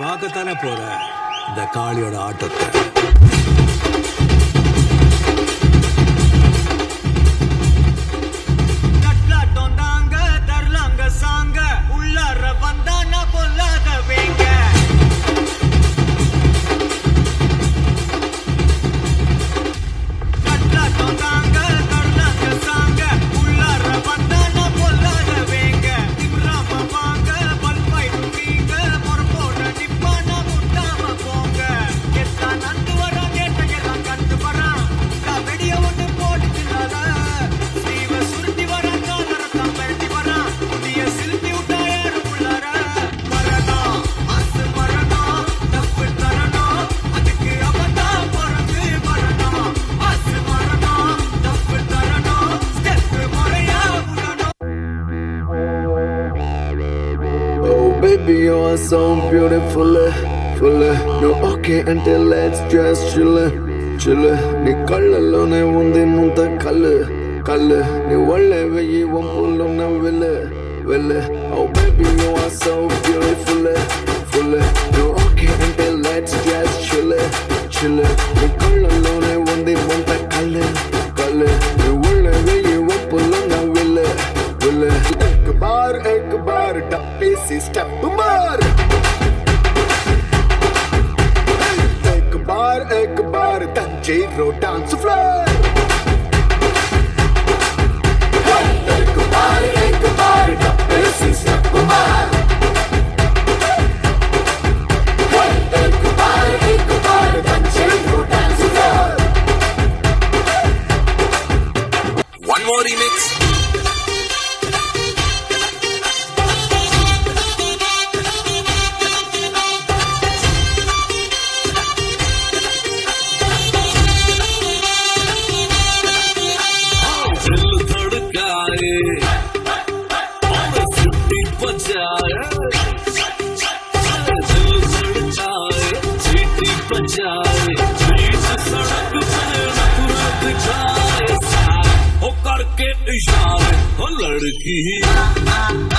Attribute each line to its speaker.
Speaker 1: பார்க்கத்தானே போற? இந்த காளியோட ஆட்டத்தை.
Speaker 2: Baby, you are so beautiful, full. No okay until let's just chill, chill. ನೀ ಕಳ್ಳಲ್ಲೋನೆ ಒಂದೇ ಮುಂತ ಕಲ್ಲು ಕಲ್ಲು ನೀ ಒಳ್ಳೆ ಒಯ್ಯುವ ಮುಲ್ಲು ನವಿಲ್ಲ ವಿಲ್ಲ Oh baby, you are so beautiful, full. No okay until let's just chill, chill. ನೀ ಕಳ್ಳಲ್ಲೋನೆ ಒಂದೇ ಮುಂತ ಕಲ್ಲು बार टप्पी सी स्टेप मार एक बार एक बार तंजीरो डांस
Speaker 1: लड़की